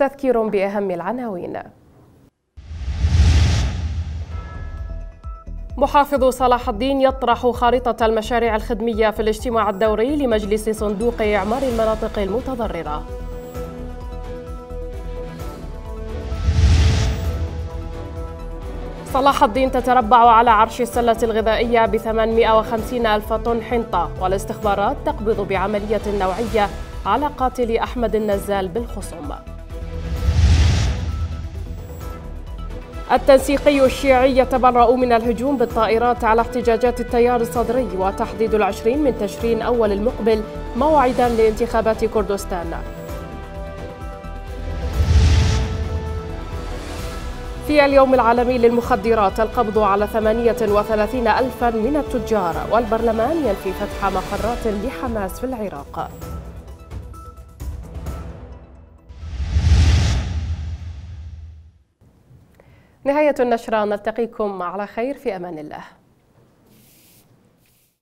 تذكير بأهم العناوين. محافظ صلاح الدين يطرح خارطة المشاريع الخدمية في الاجتماع الدوري لمجلس صندوق إعمار المناطق المتضررة. صلاح الدين تتربع على عرش السلة الغذائية ب 850 ألف طن حنطة والاستخبارات تقبض بعملية نوعية على قاتل أحمد النزال بالخصوم. التنسيقي الشيعي يتبرأ من الهجوم بالطائرات على احتجاجات التيار الصدري وتحديد العشرين من تشرين أول المقبل موعدا لانتخابات كردستان. في اليوم العالمي للمخدرات القبض على 38 ألفا من التجار والبرلمان ينفي فتح مقرات لحماس في العراق. نهاية النشرة نلتقيكم على خير في أمان الله.